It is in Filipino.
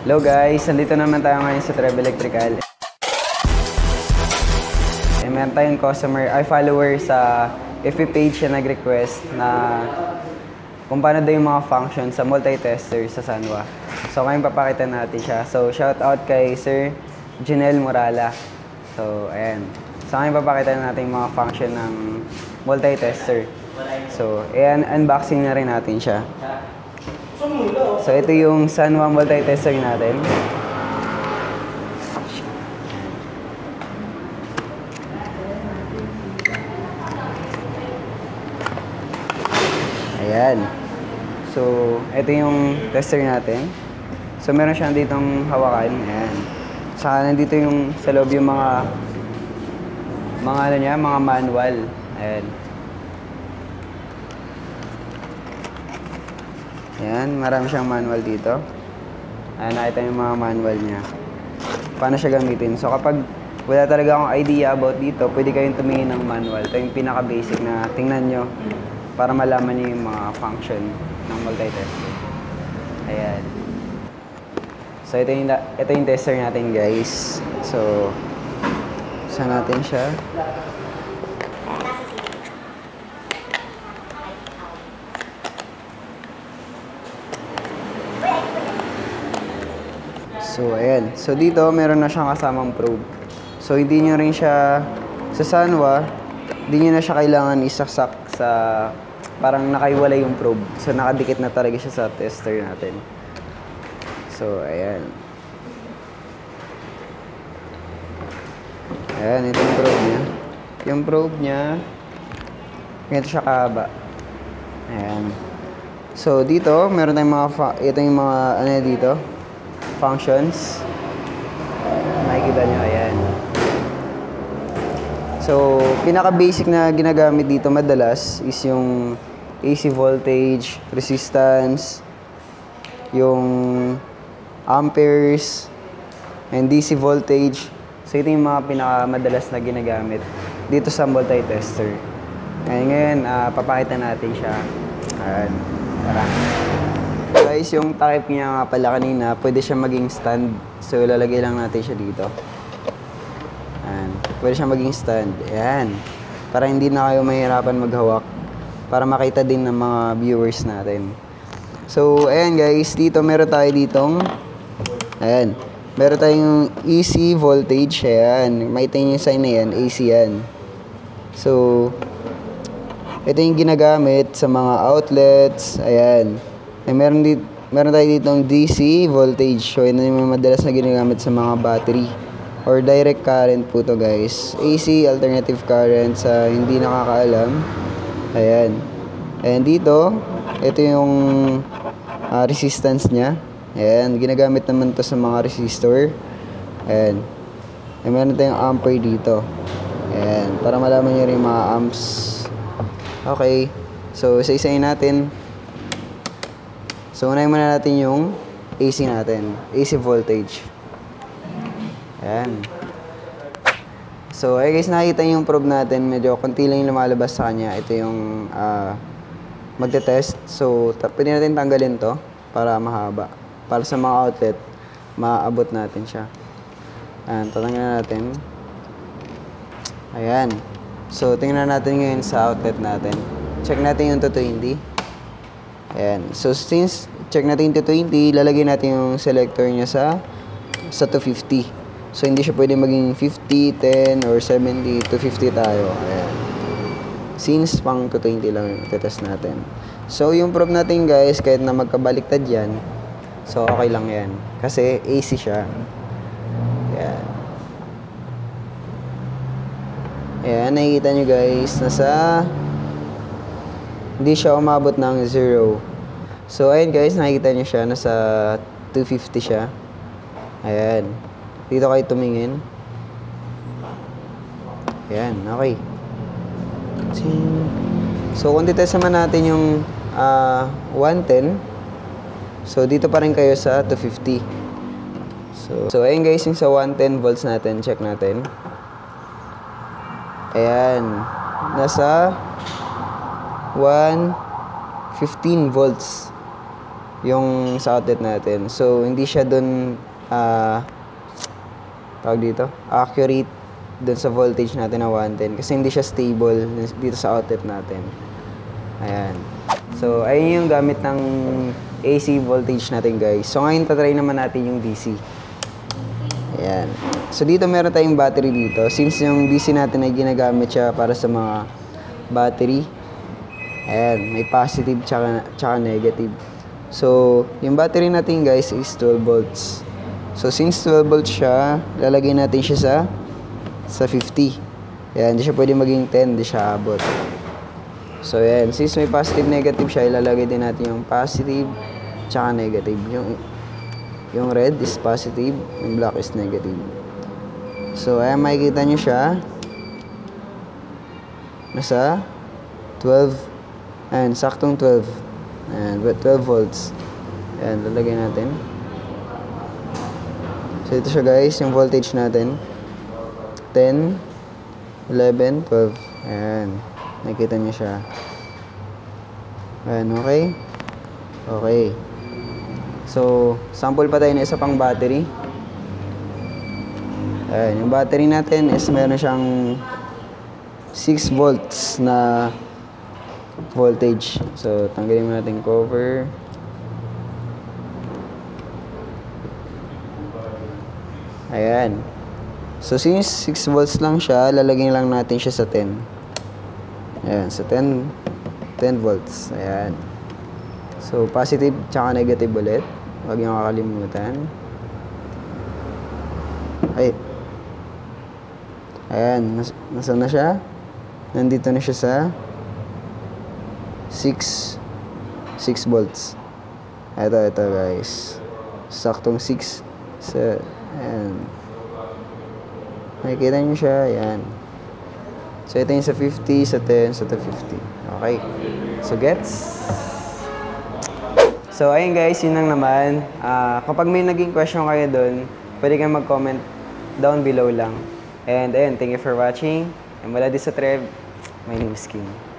Hello guys, nandito naman tayo ngayon sa Trev Electrical. Eh, meron tayong customer, ay follower sa FB page na nag-request na kung paano daw yung mga functions sa multi-tester sa Sanwa. So ngayon papakita natin siya. So shout out kay Sir Janelle Morala. So ayan. So ngayon papakita natin yung mga function ng multi-tester. So ayan, unboxing na rin natin siya. So ito yung Sanwa multi-tester natin. Ayan. So, ito yung tester natin. So, meron siyang ditong hawakan. Ayan. Saka nandito yung sa loob yung mga mga ano niya, mga manual. Ayan. Ayan, marami siyang manual dito. Ayan, nakita yung mga manual niya. Paano siya gamitin. So, kapag wala talaga akong idea about dito, pwede kayong tumingin ng manual. Ito yung pinaka-basic na tingnan nyo para malaman niyo yung mga function ng multi-tester. Ayan. So, ito yung, ito yung tester natin, guys. So, saan natin siya? So, ayan. So, dito, meron na siyang kasamang probe. So, hindi nyo rin siya sa Sanwa, hindi nyo na siya kailangan isaksak sa parang nakaiwala yung probe. So, nakadikit na talaga siya sa tester natin. So, ayan. Ayan, ito yung probe niya. Yung probe niya, ganito siya kahaba. Ayan. So, dito, meron tayong mga, ito yung mga, ano dito, functions. Makikita nyo, ayan. So, pinaka-basic na ginagamit dito madalas is yung AC voltage, resistance, yung amperes, and DC voltage. So, ito yung mga pinaka-madalas na ginagamit dito sa multi-tester. Ngayon, ngayon ah, papakita natin siya. Ayan. Tara. Guys, yung takip niya nga pala kanina, pwede siya maging stand. So, ilalagay lang natin siya dito. Ayan. Pwede siya maging stand. Ayan. Para hindi na kayo mahirapan maghawak. Para makita din ng mga viewers natin. So, ayan guys. Dito meron tayo ditong ayan. Meron tayong AC voltage. Ayan. Makita niyo yung sign na yan. AC yan. So, ito yung ginagamit sa mga outlets. Ayan. Eh, meron, dit meron tayo ditong DC voltage. So, yun yung madalas na ginagamit sa mga battery or direct current po to guys. AC, alternative current sa hindi nakakaalam. Ayan. And dito, ito yung ah, resistance niya. Ayan, ginagamit naman to sa mga resistor. Ayan. E meron tayong ampere dito. Ayan, para malaman nyo rin mga amps. Okay. So, isa-isayin natin. So, unahin muna natin yung AC natin. AC voltage. Ayan. So, ay guys, nakita yung probe natin. Medyo konti lang yung lumalabas sa kanya. Ito yung ah, magte-test. So, pwede natin tanggalin to para mahaba. Para sa mga outlet, maaabot natin siya. Ayan, tatanggalin natin. Ayan. So, tingnan natin ngayon sa outlet natin. Check natin yung 220. Ayan. So, since check natin yung 220, lalagay natin yung selector niya sa sa 250. So, hindi siya pwede maging 50, 10, or 70. 250 tayo. Ayan. Since pang 220 lang yung test natin. So, yung probe natin guys, kahit na magkabaliktad yan, so okay lang yan. Kasi AC siya. Ayan. Ayan, nakikita nyo guys, nasa hindi siya umabot ng 0. So, ayun guys, nakikita nyo siya, nasa 250 siya. Ayan. Dito kayo tumingin. Ayan, okay. So, kung titest naman natin yung ah, 110, so dito pa rin kayo sa 250. So, so ayun guys, yung sa 110 volts natin, check natin. Ayan. Nasa 115 volts. yung sa outlet natin. So, hindi siya dun, ah, tawag dito, accurate dun sa voltage natin na 110 kasi hindi siya stable dito sa outlet natin. Ayan. So, ayun yung gamit ng AC voltage natin guys. So, ngayon tatry naman natin yung DC. Ayan. So, dito meron tayong battery dito. Since yung DC natin ay ginagamit siya para sa mga battery. Ayan. May positive tsaka, tsaka negative. So, yung battery natin guys is 12 volts. So, since 12 volts siya, lalagay natin siya sa sa 50. Ayan, hindi siya pwede maging 10, hindi siya abot. So, ayan. Since may positive, negative siya, ilalagay din natin yung positive tsaka negative. Yung, yung red is positive, yung black is negative. So, ayan, makikita nyo siya. Nasa 12. Ayan, saktong 12. Ayan, but 12 volts. Ayan, lalagay natin. So, ito siya guys, yung voltage natin. 10, 11, 12. Ayan. Nakikita niyo siya. Ayan, okay? Okay. So, sample pa tayo na isa pang battery. Ayan, yung battery natin is meron siyang 6 volts na voltage. So, tanggalin mo natin cover. Ayan. So, since 6 volts lang siya, lalagyan lang natin siya sa 10. Ayan, sa 10, 10 volts. Ayan. So, positive tsaka negative ulit. Huwag niyo kakalimutan. Ay. Ayan, nas nasaan na siya? Nandito na siya sa 6 6 volts. Ito, ito guys. Saktong 6 sa ayan. Nakikita niyo siya, ayan. So, ito yung sa 50, sa 10, sa 250. Okay. So, gets? So, ayun guys, yun lang naman. Ah, kapag may naging question kayo doon, pwede kayong mag-comment down below lang. And ayun, thank you for watching. And mula din sa Trev, my name is Kim.